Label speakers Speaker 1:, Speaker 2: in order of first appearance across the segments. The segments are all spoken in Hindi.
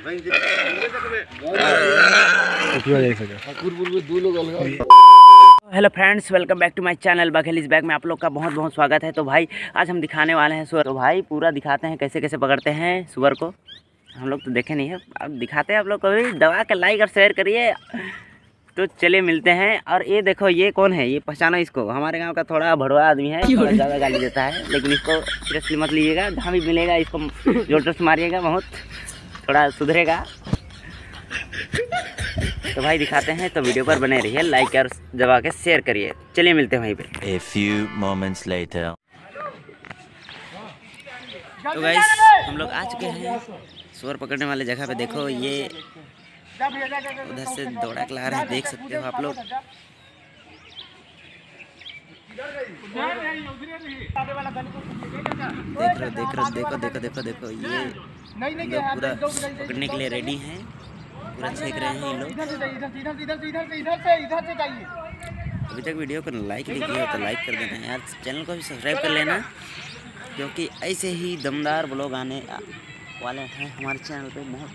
Speaker 1: Hello friends welcome back to my channel Baghel इस बैग में आप लोग का बहुत बहुत स्वागत है। तो भाई आज हम दिखाने वाले हैं सुअर। तो भाई पूरा दिखाते हैं कैसे कैसे पकड़ते हैं सुअर को। हम लोग तो देखे नहीं है। अब दिखाते हैं आप लोग को भी दबा के लाइक और शेयर करिए। तो चले मिलते हैं। और ये देखो ये कौन है? ये पहचानो इसको। हमारे गाँव का थोड़ा भड़वा आदमी है। थोड़ा ज़्यादा गाली देता है। लेकिन इसको सीरियसली मत लीजिएगा। जहाँ भी मिलेगा इसको ज़ोर से मारिएगा बहुत। थोड़ा सुधरेगा। तो भाई दिखाते हैं तो वीडियो पर बने रहिए लाइक और दबा के शेयर करिए। चलिए मिलते हैं वहीं पे।
Speaker 2: A few moments later.
Speaker 1: तो गाइस हम लोग आ चुके हैं। सुअर पकड़ने वाले जगह पे देखो ये उधर से दौड़ा के ला रहे हैं देख सकते हो आप लोग। देख रहे देख रहे देखो देखो देखो देखो ये पूरा पकड़ने के लिए रेडी हैं। पूरा छेक रहे हैं ये लोग। अभी तक वीडियो को लाइक नहीं किया तो लाइक कर देना यार। चैनल को भी सब्सक्राइब कर लेना क्योंकि ऐसे ही दमदार ब्लॉग आने वाले हैं हमारे चैनल पे। बहुत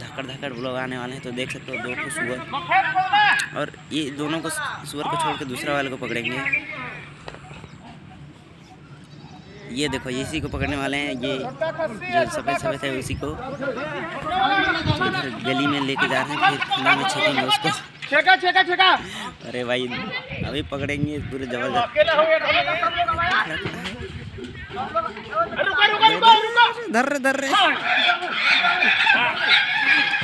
Speaker 1: धक्कड़ धक्कड़ ब्लॉग आने वाले हैं तो देख सकते हो दो को सुअर। और ये दोनों को सुअर को छोड़ के दूसरा वाले को पकड़ेंगे। ये देखो ये इसी को पकड़ने वाले हैं ये जो सफ़ेद सफ़ेद है उसी को गली में लेके जा रहे हैं फिर में छेकेंगे उसको।
Speaker 3: छेका छेका छेका।
Speaker 1: अरे भाई अभी पकड़ेंगे पूरे ज़बरदस्त।
Speaker 3: रुको रुको रुको रुको।
Speaker 1: धर धर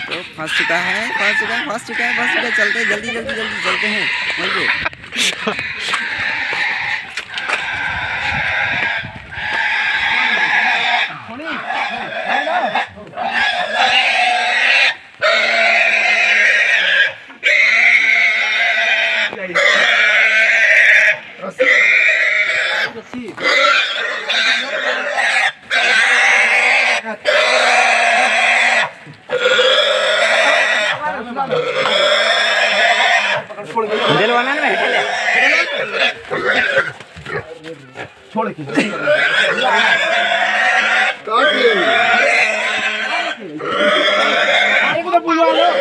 Speaker 1: तो फंस चुका है फंस चुका है फंस चुका है फंस चुका है। चलते हैं जल्दी जल्दी जल्दी चलते हैं। Olha aqui. Tá aqui. Aí
Speaker 3: não
Speaker 4: é mulher, não.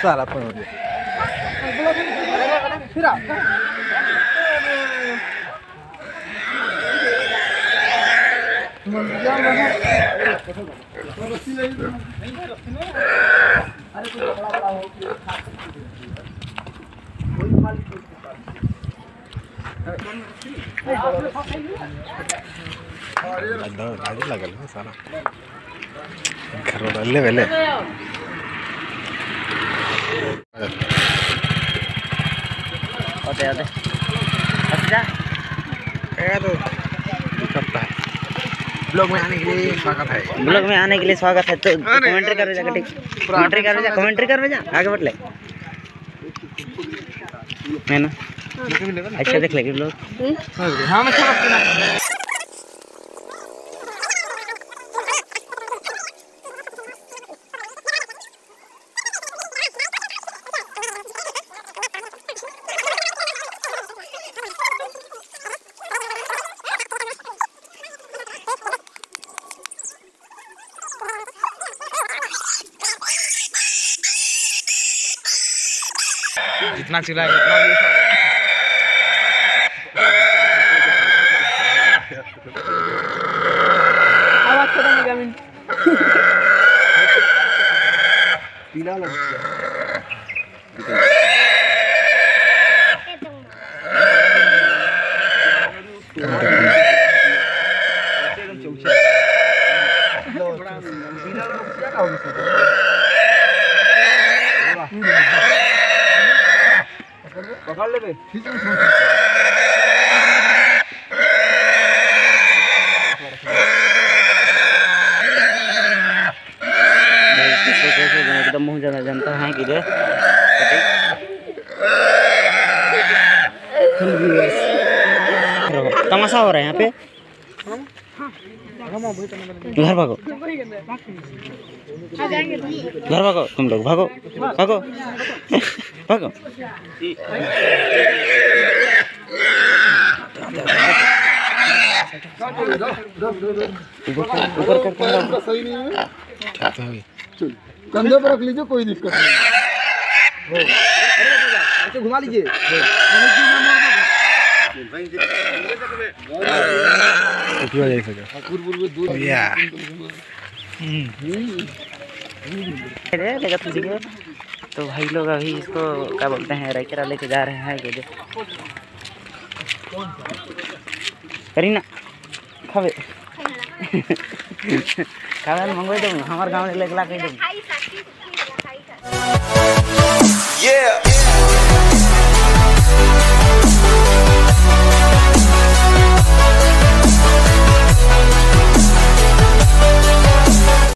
Speaker 5: Salah pun. Bila bila bila
Speaker 3: bila bila bila bila
Speaker 5: लागल है सारा घर वाला ले वेले
Speaker 1: होते होते हट
Speaker 5: ए तो दिक्कत है ब्लॉग में आने के लिए स्वागत है।
Speaker 1: ब्लॉग में आने के लिए स्वागत है तो कमेंट्री कर जा ठीक कमेंट्री कर जा कमेंट्री कर जा आगे बढ़ ले। है ना? अच्छा देख लेगी ब्लॉग
Speaker 3: हाँ मैं
Speaker 5: 낚시라 আবার তো
Speaker 3: দাঁড়িয়ে যাবেন বিলাল চলছে বিলাল पकड़ ले बे
Speaker 1: कैसे कैसे एकदम मुँह ज़्यादा जानता है कि जो तमाशा हो रहा है यहाँ पे घर भागो घर भागो तुम लोग भागो भागो भागो ऊपर कर कर
Speaker 6: सही नहीं है
Speaker 5: अच्छा है।
Speaker 6: चल कंधे पर रख लीजिए कोई दिक्कत नहीं
Speaker 3: ऐसे घुमा लीजिए
Speaker 5: पूरा जैसे का या
Speaker 1: अरे लेगा तुझे तो भाई लोग अभी इसको, क्या बोलते हैं रैकेरा लेके जा रहे हैं गेले करीना खबे खावे मंगवाई दो, हमारे गाँव में लेके ला दो.